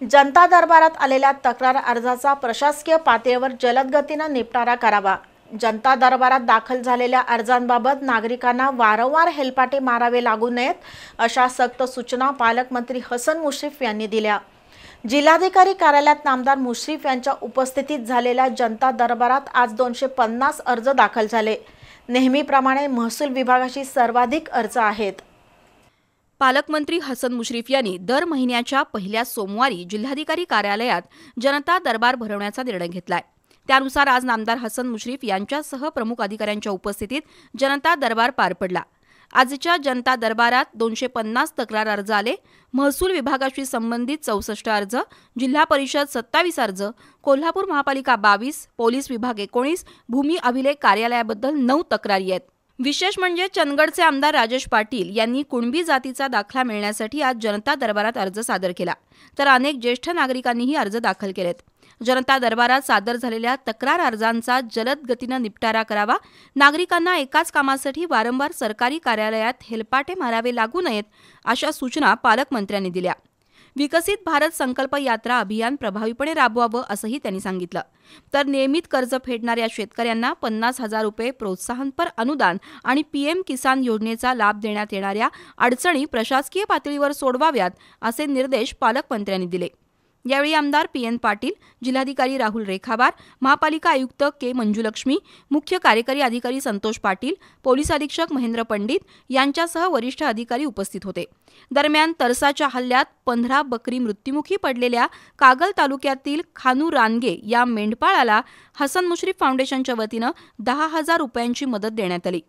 जनता दरबारात आलेल्या तक्रार अर्जाचा प्रशासकीय पातळीवर जलद गतीनं निपटारा करावा. जनता दरबारात दाखल झालेल्या अर्जांबाबत नागरिकांना वारंवार हेलपाटे मारावे लागू नयेत अशा सक्त सूचना पालकमंत्री हसन मुश्रीफ यांनी दिल्या. जिल्हाधिकारी कार्यालयात नामदार मुश्रीफ यांच्या उपस्थितीत झालेल्या जनता दरबारात आज दोनशे पन्नास अर्ज दाखल झाले. नेहमीप्रमाणे महसूल विभागाशी सर्वाधिक अर्ज आहेत. पालकमंत्री हसन मुश्रीफ यांनी दर महिन्याच्या पहिल्या सोमवारी जिल्हाधिकारी कार्यालयात जनता दरबार भरवण्याचा निर्णय घेतलाय. त्यानुसार आज नामदार हसन मुश्रीफ यांच्यासह प्रमुख अधिकाऱ्यांच्या उपस्थितीत जनता दरबार पार पडला. आजच्या जनता दरबारात दोनशे पन्नास तक्रार अर्ज आले. महसूल विभागाशी संबंधित चौसष्ट अर्ज जिल्हा परिषद सत्तावीस अर्ज कोल्हापूर महापालिका बावीस पोलीस विभाग एकोणीस भूमी अभिलेख कार्यालयाबद्दल नऊ तक्रारी आहेत. विशेष म्हणजे चंदगडचे आमदार राजेश पाटील यांनी कुणबी जातीचा दाखला मिळण्यासाठी आज जनता दरबारात अर्ज सादर केला. तर अनेक ज्येष्ठ नागरिकांनीही अर्ज दाखल केलेत. जनता दरबारात सादर झालेल्या तक्रार अर्जांचा जलद गतीनं निपटारा करावा नागरिकांना एकाच कामासाठी वारंवार सरकारी कार्यालयात हेलपाटे मारावे लागू नयेत अशा सूचना पालकमंत्र्यांनी दिल्या. विकसित भारत संकल्प यात्रा अभियान प्रभावीपणे राबवावं असंही त्यांनी सांगितलं. तर नियमित कर्ज फेडणाऱ्या शेतकऱ्यांना पन्नास हजार रुपये प्रोत्साहनपर अनुदान आणि पीएम किसान योजनेचा लाभ देण्यात येणाऱ्या अडचणी प्रशासकीय पातळीवर सोडवाव्यात असे निर्देश पालकमंत्र्यांनी दिले. यावेळी आमदार पी एन पाटील जिल्हाधिकारी राहुल रेखावार महापालिका आयुक्त के मंजुलक्ष्मी मुख्य कार्यकारी अधिकारी संतोष पाटील पोलीस अधीक्षक महेंद्र पंडित यांच्यासह वरिष्ठ अधिकारी उपस्थित होते. दरम्यान तरसाच्या हल्ल्यात पंधरा बकरी मृत्युमुखी पडलेल्या कागल तालुक्यातील खानू रानगे या मेंढपाळाला हसन मुश्रीफ फाउंडेशनच्या वतीनं दहा हजार रुपयांची मदत देण्यात आली.